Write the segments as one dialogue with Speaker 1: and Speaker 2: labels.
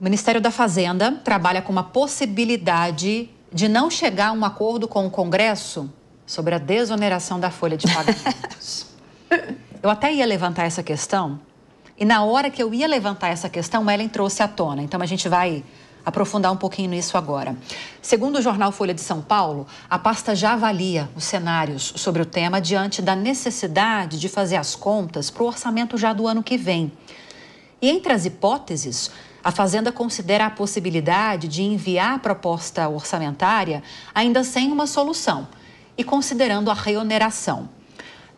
Speaker 1: O Ministério da Fazenda trabalha com uma possibilidade de não chegar a um acordo com o Congresso sobre a desoneração da folha de pagamentos. eu até ia levantar essa questão, e na hora que eu ia levantar essa questão, Ellen trouxe à tona. Então a gente vai aprofundar um pouquinho nisso agora. Segundo o jornal Folha de São Paulo, a pasta já avalia os cenários sobre o tema diante da necessidade de fazer as contas para o orçamento já do ano que vem. E entre as hipóteses, a Fazenda considera a possibilidade de enviar a proposta orçamentária ainda sem uma solução e considerando a reoneração.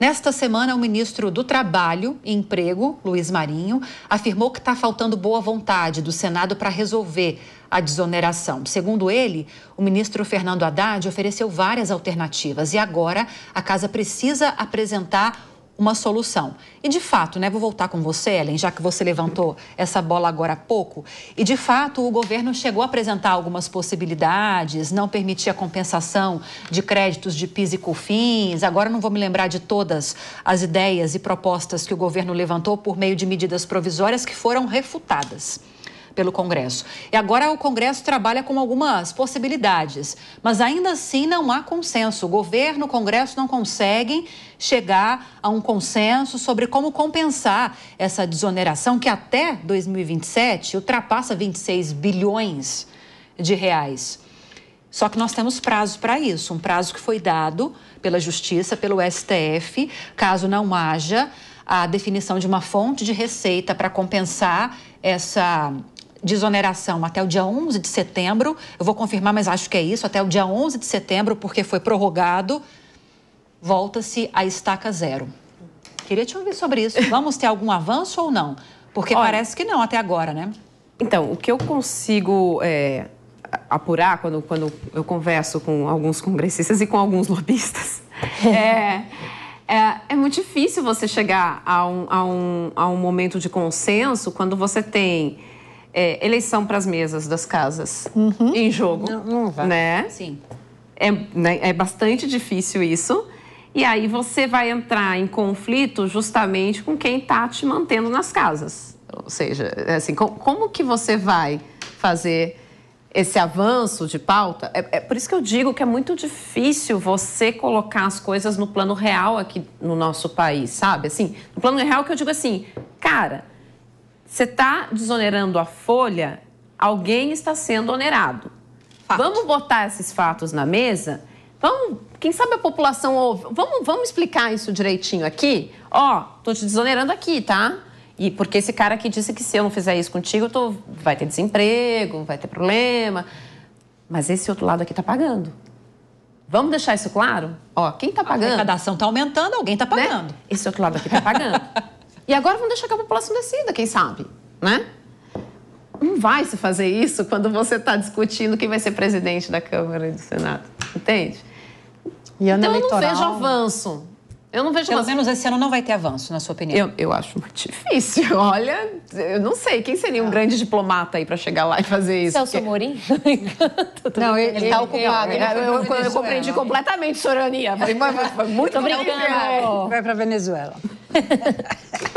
Speaker 1: Nesta semana, o ministro do Trabalho e Emprego, Luiz Marinho, afirmou que está faltando boa vontade do Senado para resolver a desoneração. Segundo ele, o ministro Fernando Haddad ofereceu várias alternativas e agora a casa precisa apresentar uma solução. E de fato, né, vou voltar com você, Ellen, já que você levantou essa bola agora há pouco. E de fato, o governo chegou a apresentar algumas possibilidades, não permitir a compensação de créditos de PIS e COFINS. Agora não vou me lembrar de todas as ideias e propostas que o governo levantou por meio de medidas provisórias que foram refutadas pelo Congresso. E agora o Congresso trabalha com algumas possibilidades, mas ainda assim não há consenso. O governo, o Congresso não conseguem chegar a um consenso sobre como compensar essa desoneração que até 2027 ultrapassa 26 bilhões de reais. Só que nós temos prazo para isso, um prazo que foi dado pela Justiça, pelo STF, caso não haja a definição de uma fonte de receita para compensar essa desoneração até o dia 11 de setembro. Eu vou confirmar, mas acho que é isso, até o dia 11 de setembro, porque foi prorrogado. Volta-se a estaca zero. Queria te ouvir sobre isso. Vamos ter algum avanço ou não? Porque Olha, parece que não até agora, né?
Speaker 2: Então, o que eu consigo é, apurar quando, quando eu converso com alguns congressistas e com alguns lobistas é, é, é, muito difícil você chegar a um, a, um, a um momento de consenso quando você tem é, eleição para as mesas das casas uhum. em jogo. Não, não vai. Né?
Speaker 1: Sim.
Speaker 2: É, né, é bastante difícil isso. E aí você vai entrar em conflito justamente com quem está te mantendo nas casas. Ou seja, é assim, como, como que você vai fazer esse avanço de pauta? É, é, por isso que eu digo que é muito difícil você colocar as coisas no plano real aqui no nosso país, sabe? Assim, no plano real que eu digo assim, cara, você está desonerando a folha, alguém está sendo onerado. Fato. Vamos botar esses fatos na mesa? Vamos, quem sabe a população ouve. Vamos, vamos explicar isso direitinho aqui? Ó, tô te desonerando aqui, tá? E porque esse cara aqui disse que se eu não fizer isso contigo, tô, vai ter desemprego, vai ter problema. Mas esse outro lado aqui tá pagando. Vamos deixar isso claro? Ó, quem tá pagando? A
Speaker 1: arrecadação tá aumentando, alguém tá né? pagando. Né?
Speaker 2: Esse outro lado aqui tá pagando. E agora vamos deixar que a população decida, quem sabe, né? Não vai se fazer isso quando você está discutindo quem vai ser presidente da Câmara e do Senado, entende? E ano então eleitoral... eu não vejo avanço. Eu não vejo
Speaker 1: Pelo avanço. menos esse ano não vai ter avanço, na sua opinião.
Speaker 2: Eu, eu acho muito difícil. Olha, eu não sei. Quem seria um ah. grande diplomata aí para chegar lá e fazer isso?
Speaker 3: Celso Porque... Morim?
Speaker 2: não, ele está ocupado. Eu, eu, eu, eu compreendi completamente Sorania. Foi, foi muito
Speaker 3: brincando. Vai para Venezuela.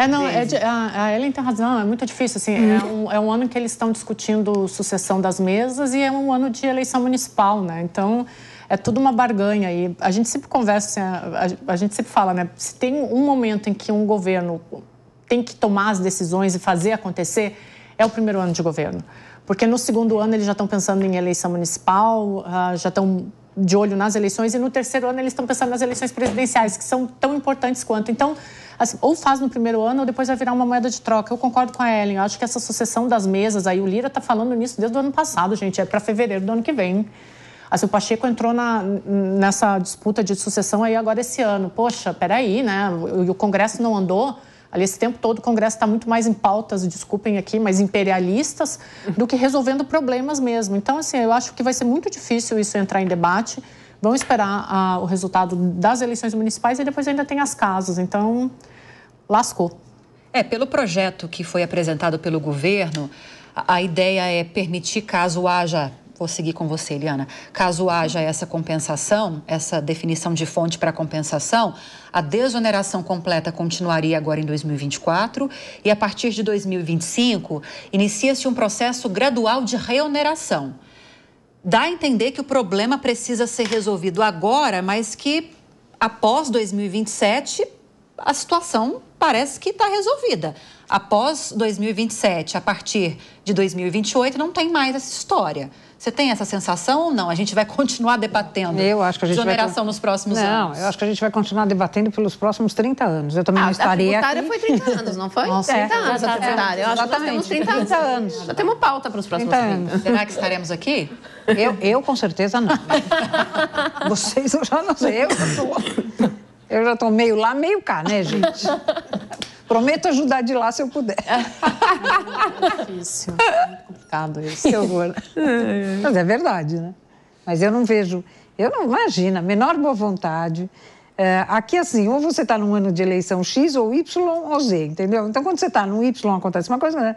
Speaker 4: É, não, é de, a, a Ellen tem razão, é muito difícil. Assim, hum. é, um, é um ano que eles estão discutindo sucessão das mesas e é um ano de eleição municipal, né? Então, é tudo uma barganha. E a gente sempre conversa, assim, a, a, gente sempre fala, né? Se tem um momento em que um governo tem que tomar as decisões e fazer acontecer, é o primeiro ano de governo. Porque no segundo ano eles já estão pensando em eleição municipal, uh, já estão de olho nas eleições, e no terceiro ano eles estão pensando nas eleições presidenciais, que são tão importantes quanto. Então, assim, ou faz no primeiro ano ou depois vai virar uma moeda de troca. Eu concordo com a Ellen, eu acho que essa sucessão das mesas, aí o Lira está falando nisso desde o ano passado, gente, é para fevereiro do ano que vem. Assim, o Pacheco entrou na, nessa disputa de sucessão aí agora esse ano. Poxa, peraí, né? O, o Congresso não andou. Ali, esse tempo todo, o Congresso está muito mais em pautas, desculpem aqui, mas imperialistas, do que resolvendo problemas mesmo. Então, assim, eu acho que vai ser muito difícil isso entrar em debate. Vamos esperar ah, o resultado das eleições municipais e depois ainda tem as casas. Então, lascou.
Speaker 1: É, pelo projeto que foi apresentado pelo governo, a ideia é permitir, caso haja vou seguir com você, Eliana. Caso haja essa compensação, essa definição de fonte para compensação, a desoneração completa continuaria agora em 2024 e a partir de 2025 inicia-se um processo gradual de reoneração. Dá a entender que o problema precisa ser resolvido agora, mas que após 2027 a situação parece que está resolvida após 2027, a partir de 2028, não tem mais essa história. Você tem essa sensação ou não? A gente vai continuar debatendo
Speaker 3: eu acho que a gente
Speaker 1: exoneração
Speaker 3: vai...
Speaker 1: nos próximos
Speaker 3: não,
Speaker 1: anos?
Speaker 3: Não, eu acho que a gente vai continuar debatendo pelos próximos 30 anos. Eu também
Speaker 2: ah,
Speaker 3: não estarei
Speaker 2: a
Speaker 3: aqui.
Speaker 2: foi 30 anos, não foi?
Speaker 3: Nossa,
Speaker 2: 30
Speaker 3: é,
Speaker 2: anos a tributária. Eu acho que nós temos 30 anos. 30 anos. Já temos pauta para os próximos 30 anos.
Speaker 1: Será que estaremos aqui?
Speaker 3: Eu, eu com certeza não. Vocês eu já não sei. Eu já tô, eu já tô meio lá, meio cá, né, gente? Prometo ajudar de lá se eu puder.
Speaker 4: É difícil, é muito complicado isso. Que horror.
Speaker 3: Mas é verdade, né? Mas eu não vejo, eu não imagino, menor boa vontade. É, aqui, assim, ou você está num ano de eleição X, ou Y, ou Z, entendeu? Então, quando você está no Y, acontece uma coisa, né?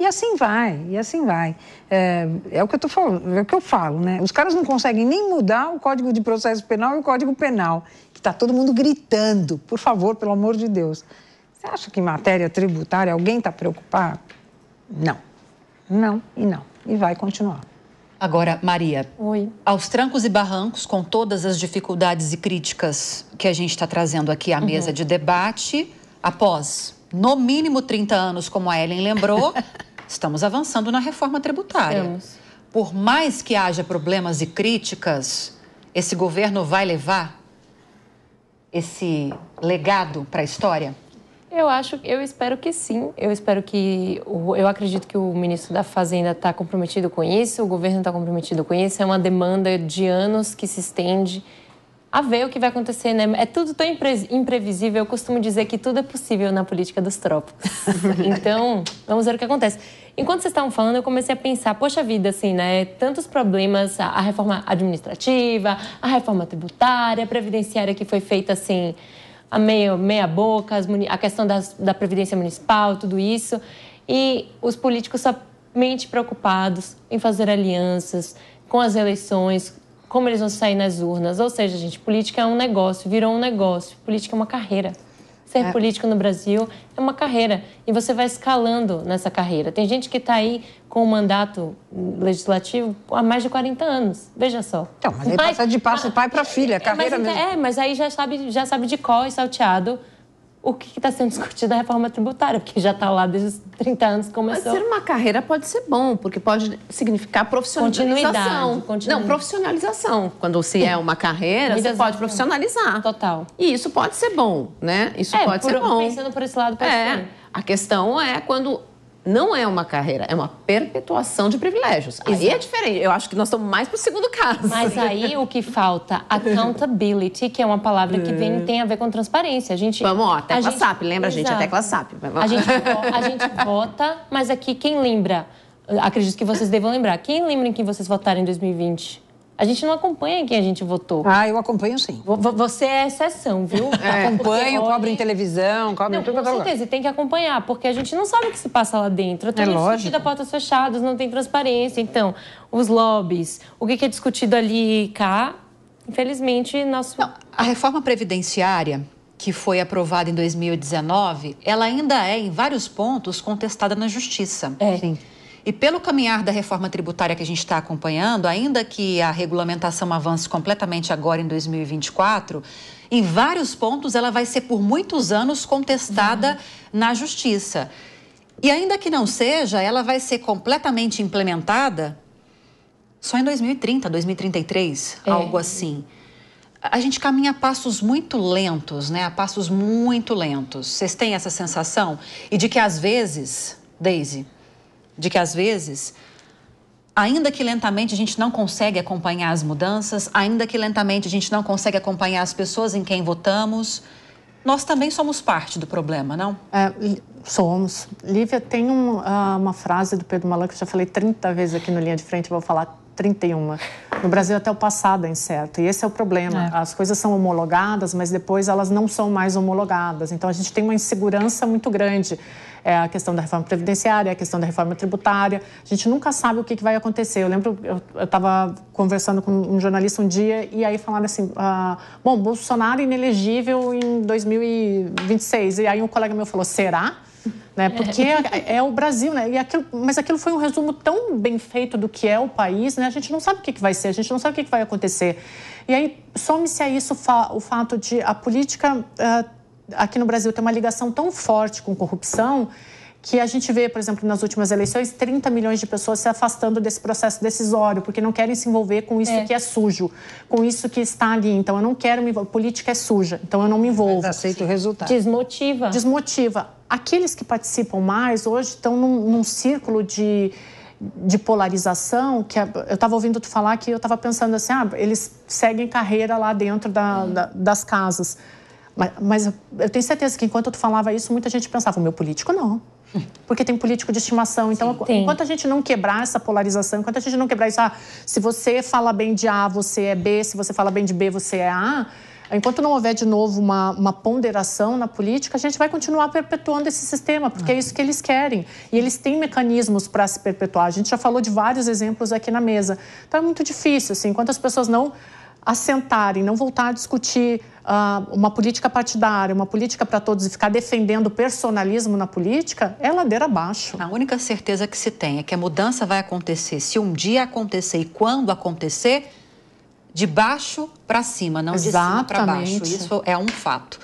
Speaker 3: E assim vai, e assim vai. É, é, o que eu tô falando, é o que eu falo, né? Os caras não conseguem nem mudar o Código de Processo Penal e o Código Penal, que está todo mundo gritando, por favor, pelo amor de Deus. Você acha que em matéria tributária alguém está preocupado? Não. Não e não. E vai continuar.
Speaker 1: Agora, Maria,
Speaker 2: Oi.
Speaker 1: aos trancos e barrancos, com todas as dificuldades e críticas que a gente está trazendo aqui à uhum. mesa de debate, após no mínimo 30 anos, como a Ellen lembrou, estamos avançando na reforma tributária.
Speaker 2: Estamos.
Speaker 1: Por mais que haja problemas e críticas, esse governo vai levar esse legado para a história?
Speaker 5: Eu acho, eu espero que sim. Eu espero que, eu acredito que o ministro da Fazenda está comprometido com isso, o governo está comprometido com isso. É uma demanda de anos que se estende a ver o que vai acontecer, né? É tudo tão imprevisível. Eu costumo dizer que tudo é possível na política dos trópicos. então, vamos ver o que acontece. Enquanto vocês estavam falando, eu comecei a pensar, poxa vida, assim, né? Tantos problemas, a reforma administrativa, a reforma tributária, a previdenciária que foi feita assim a meia, meia boca, a questão das, da previdência municipal, tudo isso. E os políticos somente preocupados em fazer alianças com as eleições, como eles vão sair nas urnas. Ou seja, gente, política é um negócio, virou um negócio. Política é uma carreira. Ser é. político no Brasil é uma carreira e você vai escalando nessa carreira. Tem gente que está aí com o mandato legislativo há mais de 40 anos. Veja só.
Speaker 3: Então, mas aí mas, passa de passo pai para filha, carreira
Speaker 5: mas,
Speaker 3: mesmo.
Speaker 5: É, mas aí já sabe, já sabe de qual e salteado o que está sendo discutido na reforma tributária, porque já está lá desde os 30 anos que começou.
Speaker 2: Mas ser uma carreira pode ser bom, porque pode significar profissionalização. Continuidade, Não, profissionalização. Quando se é uma carreira, você pode profissionalizar.
Speaker 5: Total.
Speaker 2: E isso pode ser bom, né? Isso
Speaker 5: é,
Speaker 2: pode
Speaker 5: por,
Speaker 2: ser bom.
Speaker 5: Pensando por esse lado, pode
Speaker 2: é.
Speaker 5: ser.
Speaker 2: A questão é quando não é uma carreira, é uma perpetuação de privilégios. Exato. Aí é diferente. Eu acho que nós estamos mais para o segundo caso.
Speaker 5: Mas aí o que falta, accountability, que é uma palavra que vem, tem a ver com transparência. A gente,
Speaker 2: Vamos, ó, tecla gente, SAP, lembra, exato. gente? A tecla SAP.
Speaker 5: A gente, a gente vota, mas aqui quem lembra, acredito que vocês devam lembrar, quem lembra em quem vocês votaram em 2020? A gente não acompanha quem a gente votou.
Speaker 3: Ah, eu acompanho sim.
Speaker 5: Você é exceção, viu?
Speaker 3: É. Acompanho, porque, cobro em televisão, cobro
Speaker 5: não,
Speaker 3: em tudo.
Speaker 5: Com certeza, e tem que acompanhar, porque a gente não sabe o que se passa lá dentro. É tudo é discutido a portas fechadas, não tem transparência. Então, os lobbies, o que é discutido ali cá, infelizmente, nosso...
Speaker 1: Não, a reforma previdenciária que foi aprovada em 2019, ela ainda é, em vários pontos, contestada na justiça.
Speaker 5: É. Sim.
Speaker 1: E pelo caminhar da reforma tributária que a gente está acompanhando, ainda que a regulamentação avance completamente agora em 2024, em vários pontos ela vai ser por muitos anos contestada uhum. na justiça. E ainda que não seja, ela vai ser completamente implementada só em 2030, 2033, é. algo assim. A gente caminha a passos muito lentos, né? A passos muito lentos. Vocês têm essa sensação? E de que às vezes, Daisy, de que às vezes, ainda que lentamente a gente não consegue acompanhar as mudanças, ainda que lentamente a gente não consegue acompanhar as pessoas em quem votamos, nós também somos parte do problema, não?
Speaker 4: É, somos. Lívia, tem um, uh, uma frase do Pedro Malan que eu já falei 30 vezes aqui no Linha de Frente, vou falar 31. No Brasil, até o passado é incerto. E esse é o problema. É. As coisas são homologadas, mas depois elas não são mais homologadas. Então, a gente tem uma insegurança muito grande. É a questão da reforma previdenciária, é a questão da reforma tributária. A gente nunca sabe o que, que vai acontecer. Eu lembro, eu estava conversando com um jornalista um dia e aí falaram assim: ah, bom, Bolsonaro inelegível em 2026. E aí um colega meu falou: será? Né? Porque é, é, o Brasil, né? Aquilo, mas aquilo foi um resumo tão bem feito do que é o país, né? A gente não sabe o que, que vai ser, a gente não sabe o que, que vai acontecer. E aí some-se a isso o fato de a política uh, aqui no Brasil ter uma ligação tão forte com corrupção que a gente vê, por exemplo, nas últimas eleições, 30 milhões de pessoas se afastando desse processo decisório, porque não querem se envolver com isso é. que é sujo, com isso que está ali. Então, eu não quero me envolver. Política é suja, então eu não me envolvo.
Speaker 3: Mas aceita o resultado.
Speaker 5: Desmotiva.
Speaker 4: Desmotiva. Aqueles que participam mais hoje estão num, num círculo de, de polarização, que eu estava ouvindo tu falar que eu estava pensando assim, ah, eles seguem carreira lá dentro da, da, das casas. Mas, mas, eu tenho certeza que enquanto tu falava isso, muita gente pensava, o meu político não. Porque tem político de estimação. Então, Sim, enquanto a gente não quebrar essa polarização, enquanto a gente não quebrar isso, ah, se você fala bem de A, você é B, se você fala bem de B, você é A, Enquanto não houver de novo uma, uma ponderação na política, a gente vai continuar perpetuando esse sistema, porque é isso que eles querem. E eles têm mecanismos para se perpetuar. A gente já falou de vários exemplos aqui na mesa. Então é muito difícil, assim, enquanto as pessoas não assentarem, não voltar a discutir uh, uma política partidária, uma política para todos e ficar defendendo o personalismo na política, é ladeira abaixo.
Speaker 1: A única certeza que se tem é que a mudança vai acontecer se um dia acontecer e quando acontecer, de baixo para cima, não Exatamente. de cima para baixo. Isso é um fato.